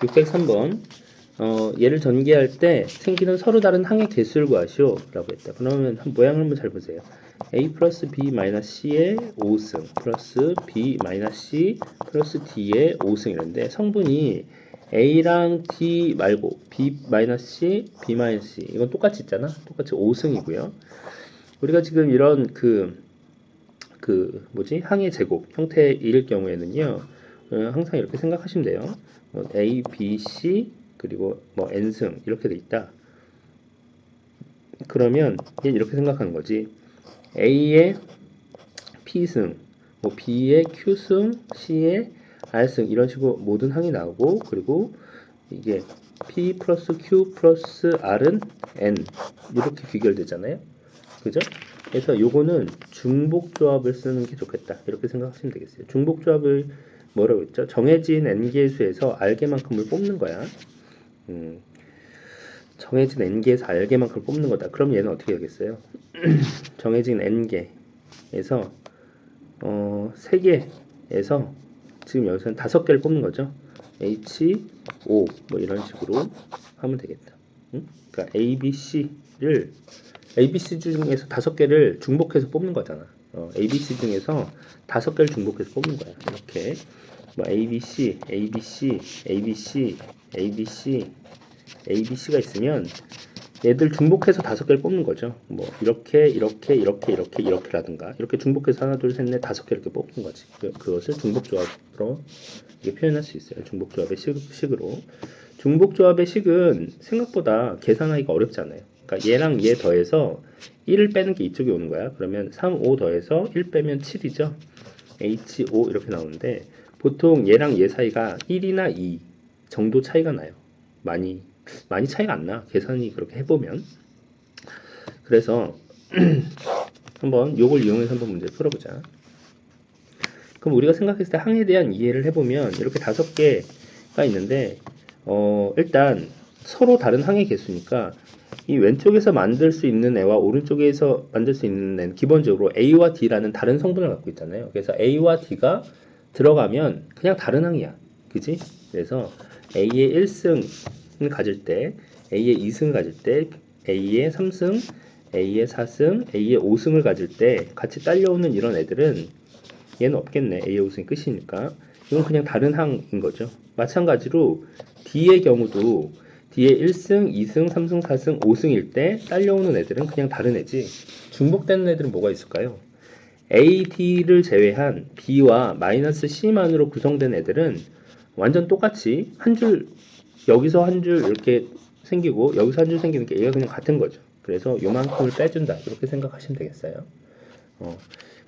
603번 어, 얘를 전개할 때 생기는 서로 다른 항의 개수를 구하시오 라고 했다. 그러면 한 모양을 한번 잘 보세요. a 플러스 b 마이너스 c의 5승 플러스 b 마이너스 c 플러스 d의 5승 이런데 성분이 a랑 d 말고 b 마이너스 c, b 마이너스 c 이건 똑같이 있잖아. 똑같이 5승이고요. 우리가 지금 이런 그, 그 뭐지 항의 제곱 형태일 경우에는요. 어, 항상 이렇게 생각하시면 돼요. 뭐 a, b, c 그리고 뭐 n승 이렇게 돼 있다. 그러면 얘 이렇게 생각하는 거지. A의 P승, 뭐 B의 Q승, C의 R승 이런 식으로 모든 항이 나오고 그리고 이게 P 플러스 Q 플러스 R은 N 이렇게 귀결되잖아요. 그죠? 그래서 요거는 중복 조합을 쓰는 게 좋겠다. 이렇게 생각하시면 되겠어요. 중복 조합을 뭐라고 했죠? 정해진 n개의 수에서 r개만큼을 뽑는 거야. 음, 정해진 n개에서 r개만큼을 뽑는 거다. 그럼 얘는 어떻게 하겠어요? 정해진 n개에서 어, 3개에서 지금 여기서는 5개를 뽑는 거죠. H, O 뭐 이런 식으로 하면 되겠다. 응? 그러니까 A, B, C를 A, B, C 중에서 5개를 중복해서 뽑는 거잖아. 어, A, B, C 중에서 5개를 중복해서 뽑는 거야. 이렇게 뭐 A, B, C, A, B, C, A, B, C, A, B, C, A, B, C가 있으면 얘들 중복해서 다섯 개를 뽑는 거죠. 뭐 이렇게 이렇게 이렇게 이렇게 이렇게라든가 이렇게 중복해서 하나 둘 셋 넷 다섯 개 이렇게 뽑는 거지. 그, 그것을 중복조합으로 이게 표현할 수 있어요. 중복조합의 식, 식으로. 중복조합의 식은 생각보다 계산하기가 어렵지 않아요. 그러니까 얘랑 얘 더해서 1을 빼는 게 이쪽에 오는 거야. 그러면 3, 5 더해서 1 빼면 7이죠. H5 이렇게 나오는데 보통 얘랑 얘 사이가 1이나 2 정도 차이가 나요. 많이 많이 차이가 안 나. 계산이 그렇게 해보면. 그래서 한번 요걸 이용해서 한번 문제 풀어보자. 그럼 우리가 생각했을 때 항에 대한 이해를 해보면 이렇게 다섯 개가 있는데 어, 일단 서로 다른 항의 개수니까 이 왼쪽에서 만들 수 있는 애와 오른쪽에서 만들 수 있는 애는 기본적으로 A와 D라는 다른 성분을 갖고 있잖아요. 그래서 A와 D가 들어가면 그냥 다른 항이야. 그지? 그래서 A의 1승 가질 때 A의 2승을 가질 때 A의 3승, A의 4승, A의 5승을 가질 때 같이 딸려오는 이런 애들은 얘는 없겠네. A의 5승이 끝이니까. 이건 그냥 다른 항인 거죠. 마찬가지로 D의 경우도 D의 1승, 2승, 3승, 4승, 5승일 때 딸려오는 애들은 그냥 다른 애지. 중복되는 애들은 뭐가 있을까요? A, D를 제외한 B와 마이너스 C만으로 구성된 애들은 완전 똑같이 한 줄 여기서 한 줄 이렇게 생기고 여기서 한 줄 생기는 게 얘가 그냥 같은 거죠. 그래서 요만큼을 빼준다 이렇게 생각하시면 되겠어요. 어,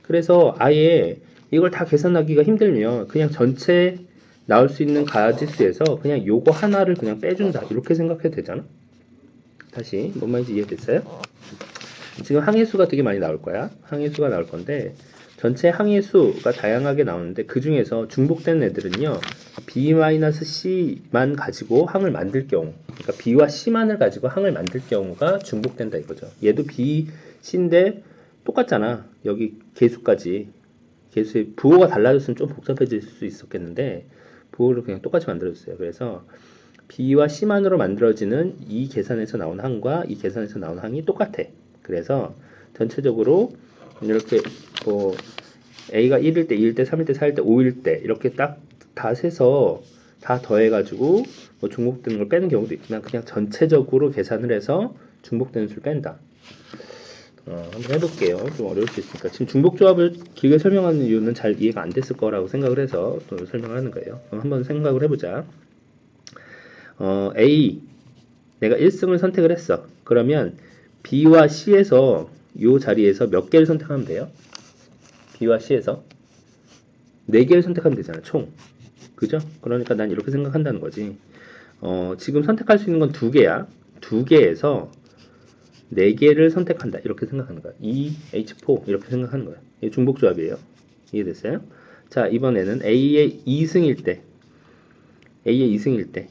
그래서 아예 이걸 다 계산하기가 힘들면 그냥 전체 나올 수 있는 가지수에서 그냥 요거 하나를 그냥 빼준다 이렇게 생각해도 되잖아. 다시 뭔 말인지 이해됐어요? 지금 항해수가 되게 많이 나올 거야. 항해수가 나올 건데 전체 항의 수가 다양하게 나오는데 그 중에서 중복된 애들은요 B-C만 가지고 항을 만들 경우 그러니까 B와 C만을 가지고 항을 만들 경우가 중복된다 이거죠 얘도 B, C인데 똑같잖아 여기 개수까지 개수의 부호가 달라졌으면 좀 복잡해질 수 있었겠는데 부호를 그냥 똑같이 만들어줬어요 그래서 B와 C만으로 만들어지는 이 계산에서 나온 항과 이 계산에서 나온 항이 똑같아 그래서 전체적으로 이렇게 뭐 A가 1일 때, 2일 때, 3일 때, 4일 때, 5일 때 이렇게 딱 다 세서 다 더해가지고 뭐 중복되는 걸 빼는 경우도 있지만 그냥 전체적으로 계산을 해서 중복되는 수를 뺀다. 어, 한번 해볼게요. 좀 어려울 수 있으니까. 지금 중복조합을 길게 설명하는 이유는 잘 이해가 안 됐을 거라고 생각을 해서 또 설명을 하는 거예요. 그럼 한번 생각을 해보자. 어, A. 내가 1승을 선택을 했어. 그러면 B와 C에서 이 자리에서 몇 개를 선택하면 돼요? B와 C에서 4개를 선택하면 되잖아, 총. 그죠? 그러니까 난 이렇게 생각한다는 거지. 어, 지금 선택할 수 있는 건두 개야. 두 개에서 네 개를 선택한다. 이렇게 생각하는 거야. E, H4 이렇게 생각하는 거야. 이게 중복조합이에요. 이해됐어요? 자, 이번에는 A의 2승일 때 A의 2승일 때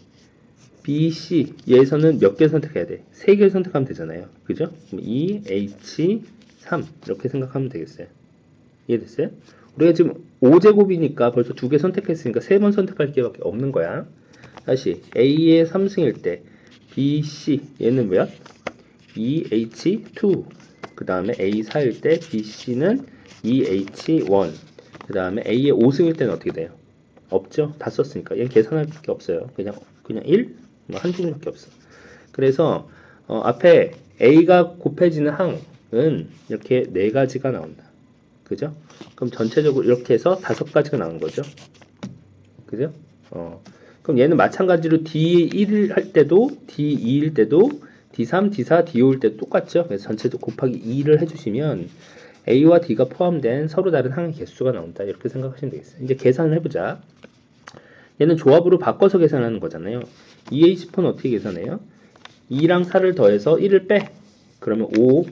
B, C 얘에서는 몇 개 선택해야 돼? 세 개를 선택하면 되잖아요. 그죠? E, H, 3 이렇게 생각하면 되겠어요. 이해됐어요? 우리가 지금 5제곱이니까 벌써 두 개 선택했으니까 세 번 선택할 기회밖에 없는 거야. 다시 A의 3승일 때 B, C 얘는 뭐야? EH2 그 다음에 A 4일 때 B, C는 EH1 그 다음에 A의 5승일 때는 어떻게 돼요? 없죠? 다 썼으니까 얘는 계산할 게 없어요 그냥 그냥 1? 뭐한 종류밖에 없어 그래서 어, 앞에 A가 곱해지는 항은 이렇게 네 가지가 나온다 그죠? 그럼 전체적으로 이렇게 해서 다섯 가지가 나온 거죠 그죠? 어, 그럼 얘는 마찬가지로 D1 할 때도 D2일 때도 D3, D4, D5일 때도 똑같죠? 그래서 전체도 곱하기 2를 해주시면 A와 D가 포함된 서로 다른 항의 개수가 나온다. 이렇게 생각하시면 되겠어요. 이제 계산을 해보자. 얘는 조합으로 바꿔서 계산하는 거잖아요. EH4는 어떻게 계산해요? 2랑 4를 더해서 1을 빼. 그러면 5,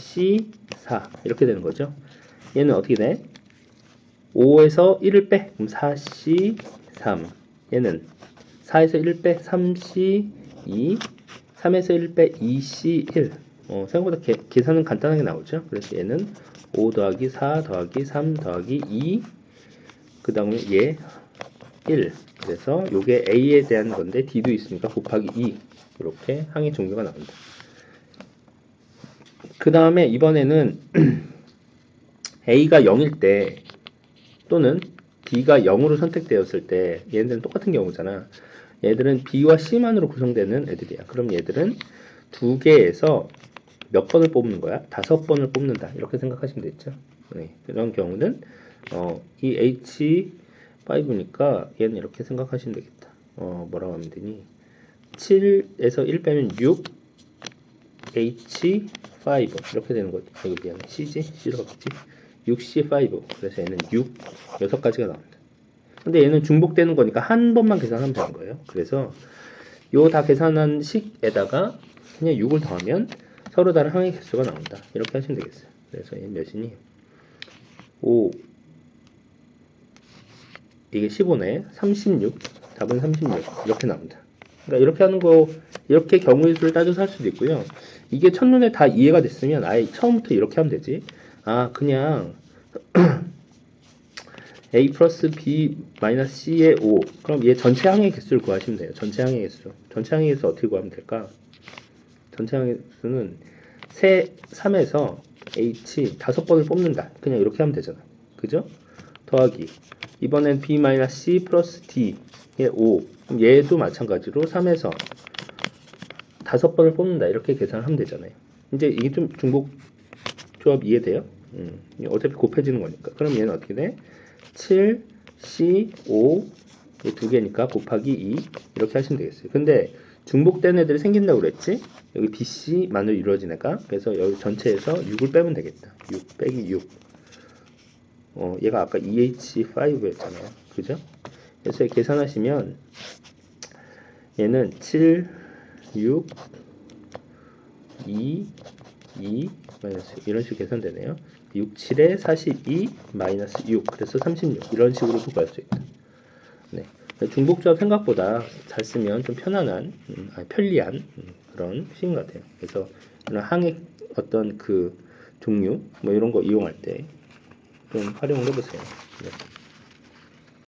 C, 4 이렇게 되는 거죠. 얘는 어떻게 돼? 5에서 1을 빼. 그럼 4C, 3. 얘는 4에서 1을 빼. 3C, 2. 3에서 1을 빼. 2C, 1. 어, 생각보다 개, 계산은 간단하게 나오죠. 그래서 얘는 5 더하기 4 더하기 3 더하기 2. 그 다음에 얘 1. 그래서 요게 A에 대한 건데 D도 있으니까 곱하기 2. 이렇게 항의 종류가 나온다. 그 다음에 이번에는 A가 0일 때 또는 B가 0으로 선택되었을 때 얘네들은 똑같은 경우잖아. 얘들은 B와 C만으로 구성되는 애들이야. 그럼 얘들은 두 개에서 몇 번을 뽑는 거야? 다섯 번을 뽑는다. 이렇게 생각하시면 되죠. 네, 이런 경우는 어, 이 H5니까 얘는 이렇게 생각하시면 되겠다. 어, 뭐라고 하면 되니? 7에서 1 빼면 6 H5 이렇게 되는 거지. 아, 이거 미안해. C지? C로 바뀌지? 6C5 그래서 얘는 6 여섯 가지가 나옵니다. 근데 얘는 중복되는 거니까 한 번만 계산하면 되는 거예요. 그래서 요 다 계산한 식에다가 그냥 6을 더하면 서로 다른 항의 개수가 나온다. 이렇게 하시면 되겠어요. 그래서 얘 몇이니? 5 이게 15네. 36 답은 36 이렇게 나옵니다. 그러니까 이렇게 하는 거 이렇게 경우의 수를 따져서 할 수도 있고요. 이게 첫눈에 다 이해가 됐으면 아예 처음부터 이렇게 하면 되지. 아 그냥 a 플러스 b 마이너스 c의 5 그럼 얘 전체 항의 개수를 구하시면 돼요. 전체 항의 개수. 전체 항의 개수 어떻게 구하면 될까? 전체 항의 개수는 세 3에서 h 다섯 번을 뽑는다. 그냥 이렇게 하면 되잖아. 그죠? 더하기 이번엔 b 마이너스 c 플러스 d의 5 그럼 얘도 마찬가지로 3에서 다섯 번을 뽑는다. 이렇게 계산하면 되잖아요. 이제 이게 좀 중복 조합 이해돼요? 음, 어차피 곱해지는 거니까. 그럼 얘는 어떻게 돼? 7, C, 5, 이두 개니까 곱하기 2 이렇게 하시면 되겠어요. 근데 중복된 애들이 생긴다고 그랬지? 여기 BC만으로 이루어진 애가 그래서 여기 전체에서 6을 빼면 되겠다. 6 빼기 6 어, 얘가 아까 EH5였잖아요. 그죠? 그래서 계산하시면 얘는 7, 6, 2, 2, 마이너스 이런 식으로 계산되네요. 6, 7에 42, 마이너스 6, 그래서 36 이런 식으로도 구할 수 있다. 네. 중복조합 생각보다 잘 쓰면 좀 편안한, 음, 아니, 편리한 음, 그런 식인 것 같아요. 그래서 이런 항의 어떤 그 종류 뭐 이런 거 이용할 때 좀 활용을 해보세요. 네.